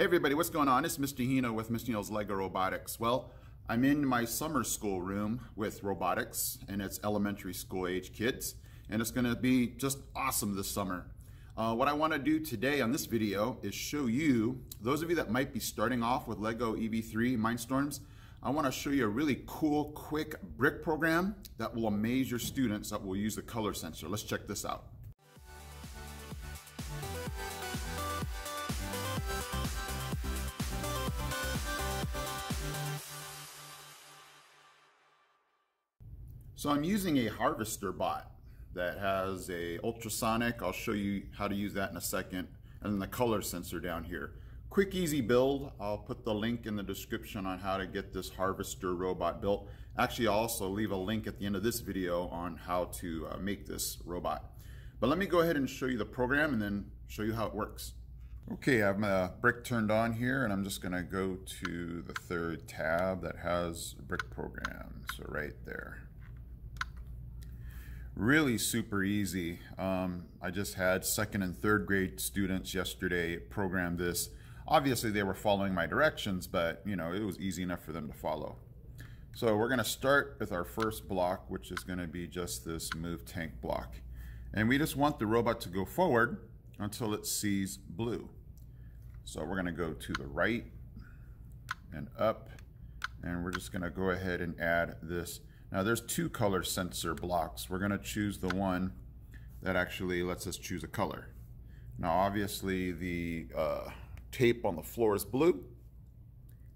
Hey everybody, what's going on? It's Mr. Hino with Mr. Hino's LEGO Robotics. Well, I'm in my summer school room with robotics and it's elementary school age kids and it's gonna be just awesome this summer. Uh, what I wanna do today on this video is show you, those of you that might be starting off with LEGO EV3 Mindstorms, I wanna show you a really cool, quick brick program that will amaze your students that will use the color sensor. Let's check this out. So I'm using a harvester bot that has a ultrasonic. I'll show you how to use that in a second. And then the color sensor down here. Quick, easy build. I'll put the link in the description on how to get this harvester robot built. Actually, I'll also leave a link at the end of this video on how to uh, make this robot. But let me go ahead and show you the program and then show you how it works. Okay, I have my brick turned on here and I'm just gonna go to the third tab that has brick program. So right there really super easy. Um, I just had second and third grade students yesterday program this. Obviously they were following my directions, but you know, it was easy enough for them to follow. So we're gonna start with our first block, which is gonna be just this move tank block. And we just want the robot to go forward until it sees blue. So we're gonna go to the right and up, and we're just gonna go ahead and add this now there's two color sensor blocks. We're gonna choose the one that actually lets us choose a color. Now obviously the uh, tape on the floor is blue,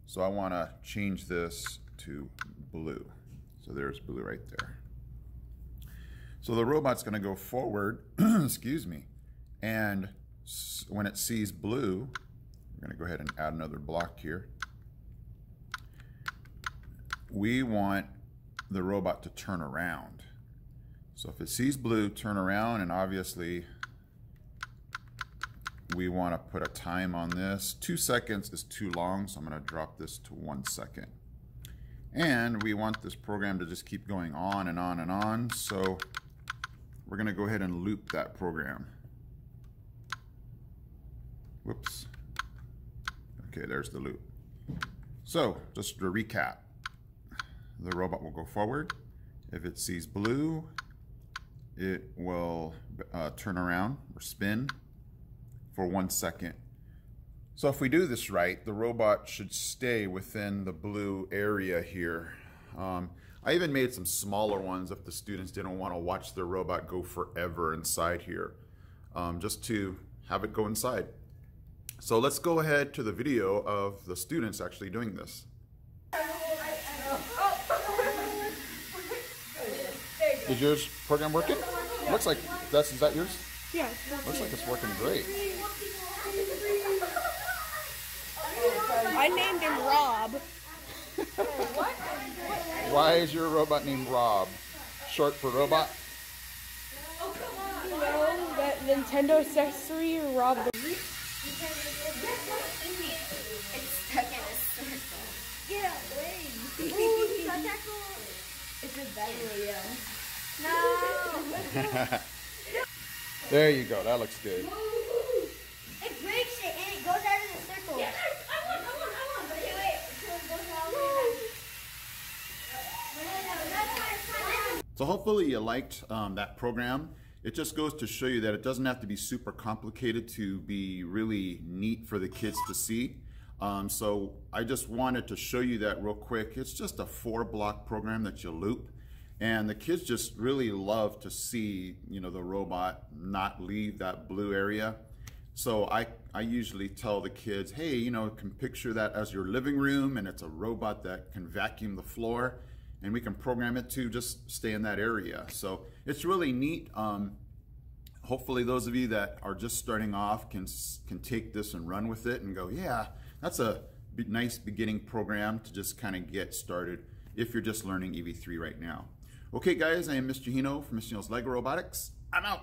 so I wanna change this to blue. So there's blue right there. So the robot's gonna go forward, excuse me, and when it sees blue, we're gonna go ahead and add another block here. We want the robot to turn around. So if it sees blue, turn around, and obviously we want to put a time on this. Two seconds is too long, so I'm going to drop this to one second. And we want this program to just keep going on and on and on, so we're going to go ahead and loop that program. Whoops. Okay, there's the loop. So, just to recap, the robot will go forward. If it sees blue, it will uh, turn around or spin for one second. So if we do this right, the robot should stay within the blue area here. Um, I even made some smaller ones if the students didn't want to watch their robot go forever inside here, um, just to have it go inside. So let's go ahead to the video of the students actually doing this. Is yours program working? Yeah. Looks like that's is that yours? Yeah. Looks like it's working great. I named him Rob. What? Why is your robot named Rob? Short for robot? No, that Nintendo accessory Rob. It's stuck in a circle. Get away. Ooh, it's a better, yeah. No. there you go. That looks good. It breaks it and it goes out of the circle. Yeah, I want, I want, I want. But wait, it goes all the way So hopefully you liked um, that program. It just goes to show you that it doesn't have to be super complicated to be really neat for the kids to see. Um, so I just wanted to show you that real quick. It's just a four block program that you loop. And the kids just really love to see, you know, the robot not leave that blue area. So I, I usually tell the kids, hey, you know, can picture that as your living room and it's a robot that can vacuum the floor and we can program it to just stay in that area. So it's really neat. Um, hopefully those of you that are just starting off can, can take this and run with it and go, yeah, that's a nice beginning program to just kind of get started if you're just learning EV3 right now. Okay guys, I am Mr. Hino from Mr. Hino's LEGO Robotics. I'm out.